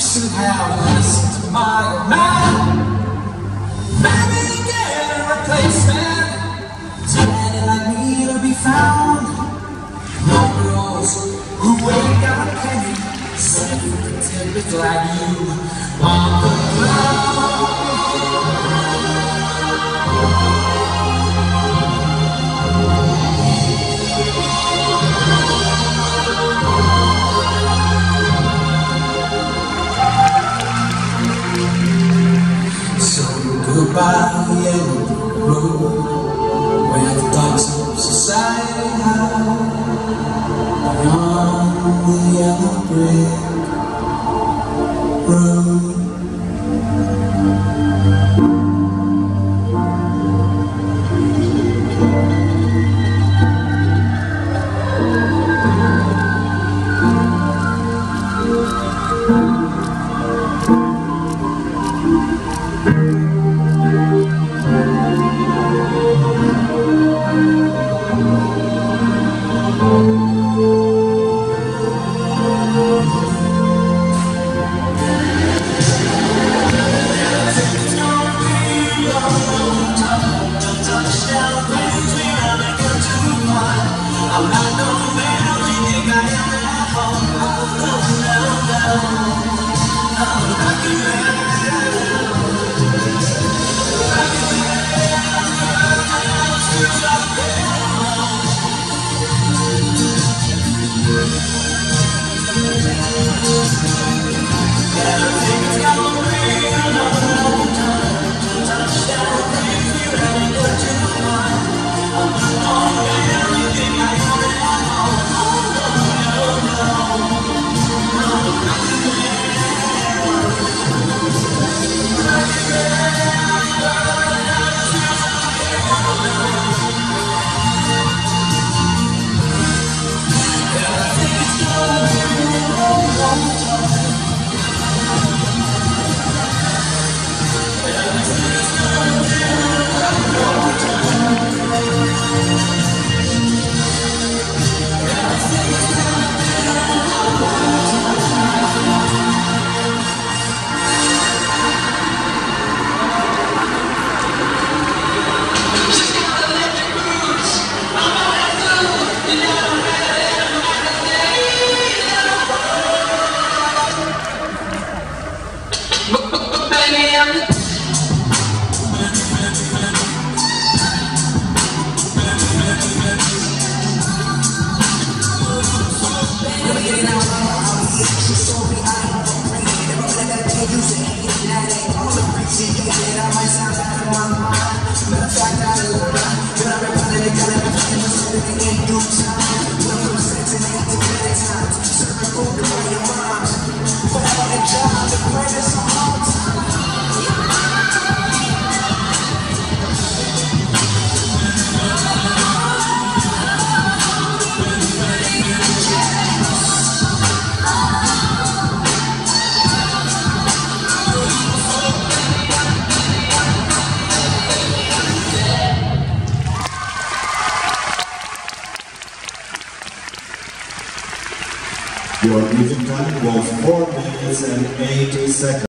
have listened to my man. Maybe get a replacement. Somebody like me to be found. No girls who wake up and can sensitive like you on the ground. Goodbye, yellow road, where the dogs of society hide. Beyond the yellow brick road. Oh, you. Thank you. Your music time was 4 minutes and 80 seconds.